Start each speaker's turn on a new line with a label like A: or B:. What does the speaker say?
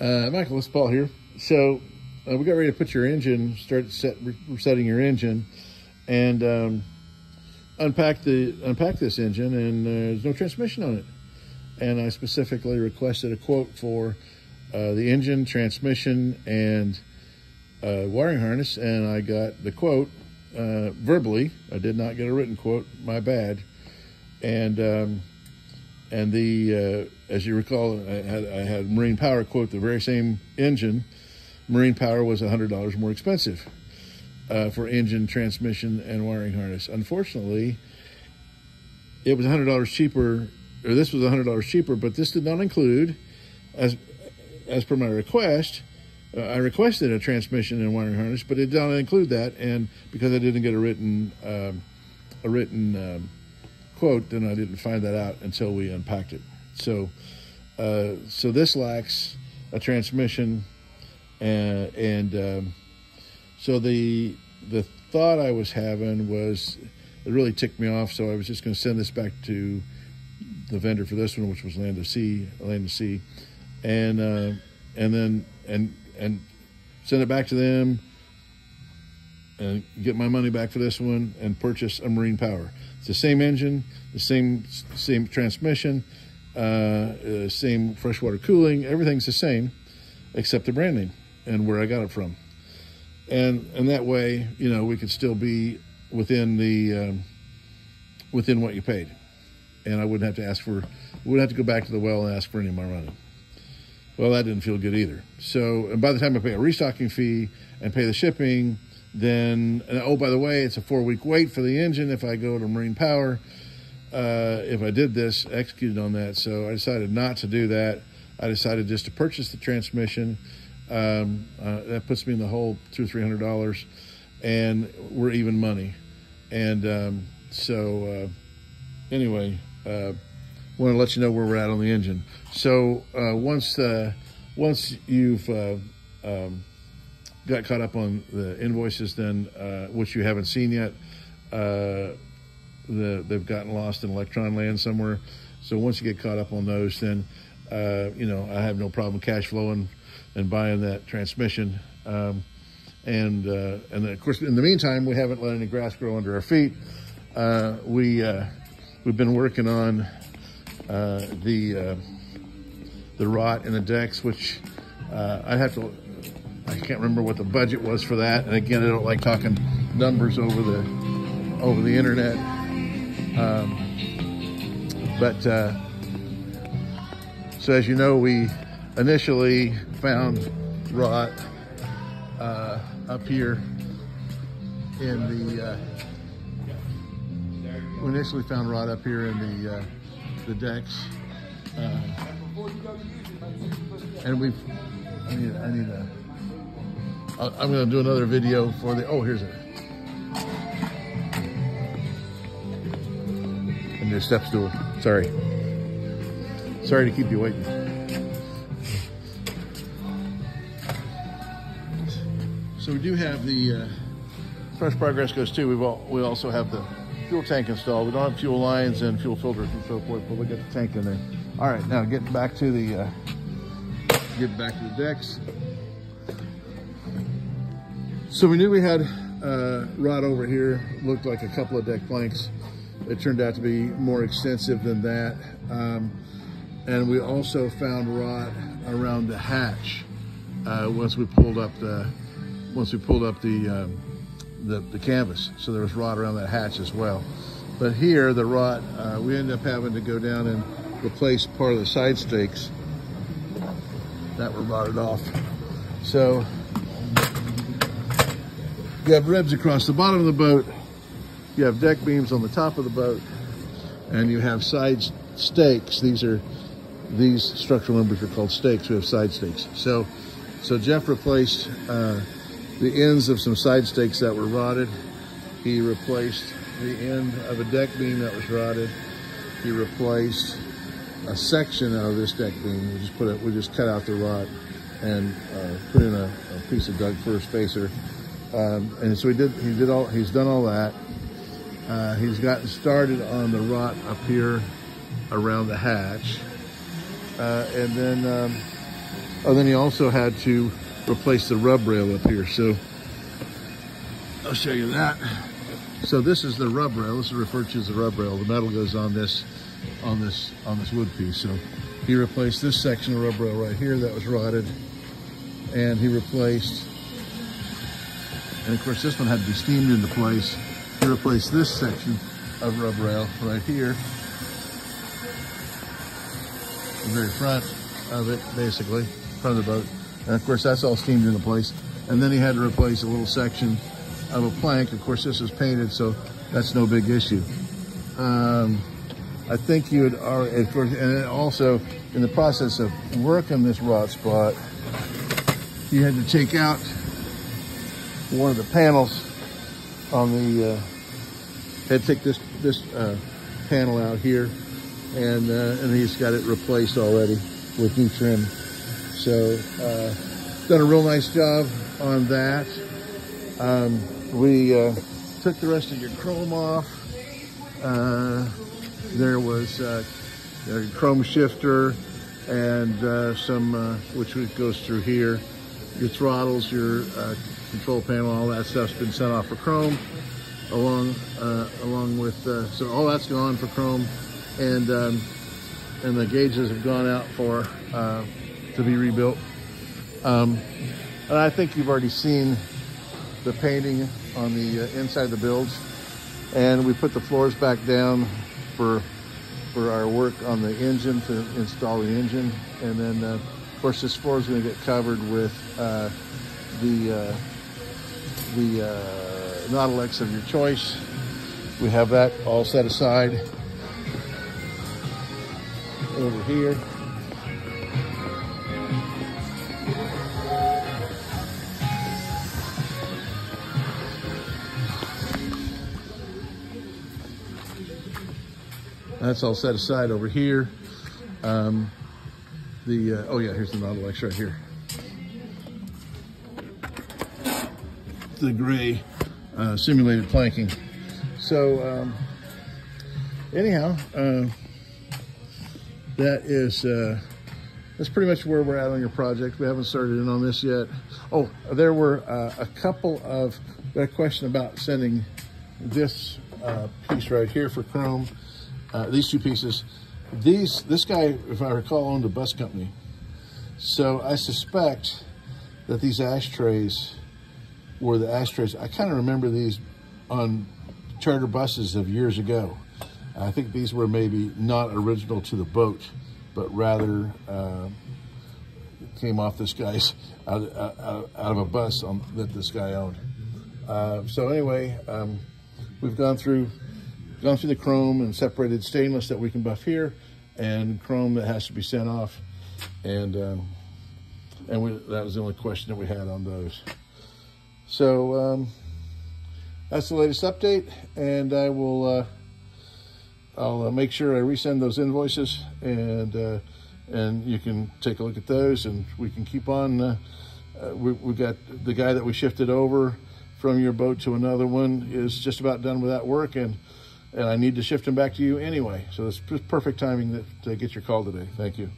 A: Uh, Michael, it's Paul here. So uh, we got ready to put your engine, start set, resetting your engine, and um, unpack the unpack this engine, and uh, there's no transmission on it. And I specifically requested a quote for uh, the engine, transmission, and uh, wiring harness, and I got the quote uh, verbally. I did not get a written quote. My bad. And um, and the as you recall, I had, I had Marine Power quote the very same engine. Marine Power was hundred dollars more expensive uh, for engine, transmission, and wiring harness. Unfortunately, it was hundred dollars cheaper, or this was hundred dollars cheaper, but this did not include, as as per my request. Uh, I requested a transmission and wiring harness, but it did not include that, and because I didn't get a written um, a written um, quote, then I didn't find that out until we unpacked it. So, uh, so this lacks a transmission, and, and um, so the the thought I was having was it really ticked me off. So I was just going to send this back to the vendor for this one, which was Land of Sea, Land of Sea, and uh, and then and and send it back to them and get my money back for this one and purchase a Marine Power. It's the same engine, the same same transmission, uh, uh, same freshwater cooling. Everything's the same, except the brand name and where I got it from. And and that way, you know, we could still be within the um, within what you paid, and I wouldn't have to ask for, wouldn't have to go back to the well and ask for any of my money. Well, that didn't feel good either. So, and by the time I pay a restocking fee and pay the shipping then, oh, by the way, it's a four week wait for the engine if I go to Marine Power. Uh, if I did this, executed on that. So I decided not to do that. I decided just to purchase the transmission. Um, uh, that puts me in the hole two or three hundred dollars, and we're even money. And um, so, uh, anyway, uh, want to let you know where we're at on the engine. So uh, once uh, once you've um, got caught up on the invoices then, which you haven't seen yet. Uh, the, they've gotten lost in electron land somewhere. So once you get caught up on those, then, uh, you know, I have no problem cash flowing and buying that transmission. Um, and, uh, and then of course, in the meantime, we haven't let any grass grow under our feet. Uh, we, uh, we've been working on, the, the rot in the decks, which, I have to I can't remember what the budget was for that. And again, I don't like talking numbers over the over the internet. Um, but uh, so as you know, we initially found rot uh, up here in the. Uh, we initially found rot up here in the uh, the decks, uh, and we've. I need. I need a. I'm going to do another video for the, oh, here's it. And your step stool. Sorry. Sorry to keep you waiting. So we do have the, uh, Fresh Progress goes too. We've all, we also have the fuel tank installed. We don't have fuel lines and fuel filters and so forth, but we got the tank in there. All right, now getting back to the, uh, getting back to the decks. So we knew we had uh, rod over here, looked like a couple of deck planks. It turned out to be more extensive than that. Um, and we also found rot around the hatch uh, once we pulled up the once we pulled up the, um, the, the canvas. So there was rot around that hatch as well. But here, the rot, uh, we ended up having to go down and replace part of the side stakes that were rotted off. So you have ribs across the bottom of the boat. You have deck beams on the top of the boat. And you have side stakes. These are, these structural members are called stakes. We have side stakes. So, so Jeff replaced uh, the ends of some side stakes that were rotted. He replaced the end of a deck beam that was rotted. He replaced a section of this deck beam. We just put it, we just cut out the rot and uh, put in a, a piece of Doug fir spacer um, and so he did, he did all, he's done all that. Uh, he's gotten started on the rot up here around the hatch. Uh, and then, um, Oh, then he also had to replace the rub rail up here. So I'll show you that. So this is the rub rail. This is referred to as the rub rail. The metal goes on this, on this, on this wood piece. So he replaced this section of rub rail right here that was rotted, and he replaced. And of course, this one had to be steamed into place. He replaced this section of rub rail right here, the very front of it, basically, front of the boat. And of course, that's all steamed into place. And then he had to replace a little section of a plank. Of course, this is painted, so that's no big issue. Um, I think you would, of course, and also in the process of working this rot spot, you had to take out one of the panels on the, uh, had to take this, this uh, panel out here and, uh, and he's got it replaced already with new trim. So, uh, done a real nice job on that. Um, we uh, took the rest of your chrome off. Uh, there was uh, a chrome shifter and some, which goes through here. Your throttles, your control panel, all that stuff's been sent off for chrome along along with, so all that's gone for chrome and um, and the gauges have gone out for to be rebuilt. Um, and I think you've already seen the painting on the uh, inside of the builds. And we put the floors back down for for our work on the engine to install the engine. And then, uh, of course, this floor is going to get covered with uh, the uh, the uh, Nautolex of your choice. We have that all set aside over here. That's all set aside over here. Um, the uh, oh yeah, here's the Nautolex right here. The gray uh, simulated planking. So um, anyhow, uh, that is uh, that's pretty much where we're at on your project. We haven't started in on this yet. Oh, there were uh, a couple of a question about sending this uh, piece right here for Chrome uh, these two pieces. These, this guy, if I recall, owned a bus company. So I suspect that these ashtrays were the ashtrays. I kind of remember these on charter buses of years ago. I think these were maybe not original to the boat, but rather uh, came off this guy's out, out, out of a bus on, that this guy owned. Uh, so anyway, um, we've gone through gone through the chrome and separated stainless that we can buff here and chrome that has to be sent off. And um, and we, that was the only question that we had on those. So um, that's the latest update, and I will uh, I'll uh, make sure I resend those invoices, and uh, and you can take a look at those, and we can keep on. Uh, uh, we, we got the guy that we shifted over from your boat to another one is just about done with that work, and and I need to shift him back to you anyway. So it's perfect timing that, to get your call today. Thank you.